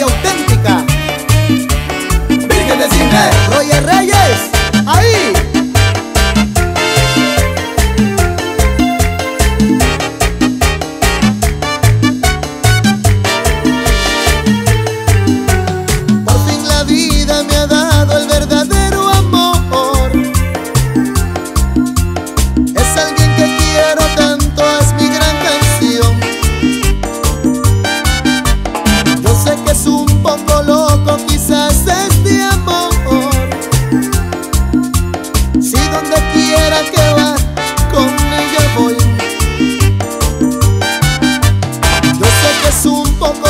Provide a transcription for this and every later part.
eu tenho un poco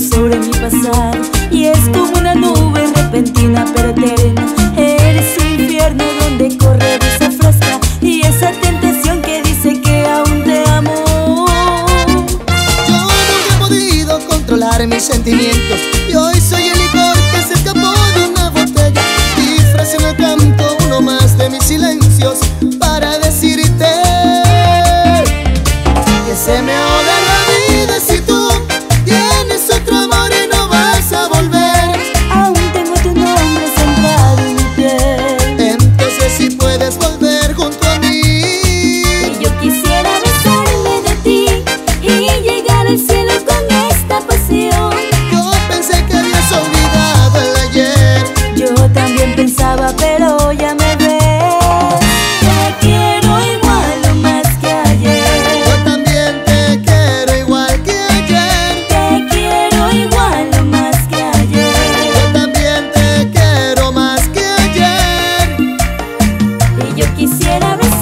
sobre mi pasado y es como una nube repentina pero eterna. Eres el infierno donde corre esa fresca y esa tentación que dice que aún te amo. Yo nunca he podido controlar mis sentimientos yo quisiera besar.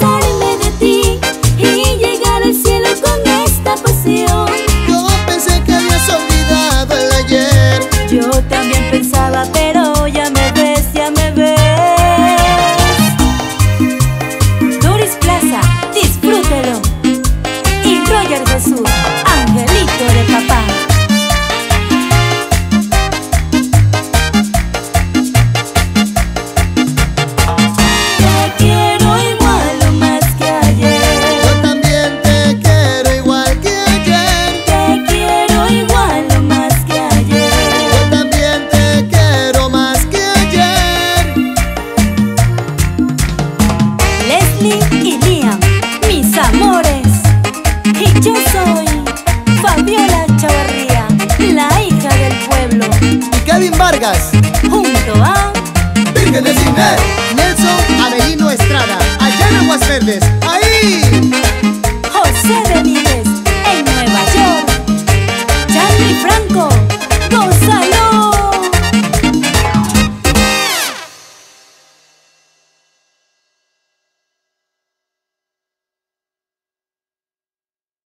Y Liam, mis amores. Y yo soy Fabiola Chavarría, la hija del pueblo. Y Kevin Vargas. Junto a Vírgenes Nelson Avelino Estrada, Ayana Aguas Verdes.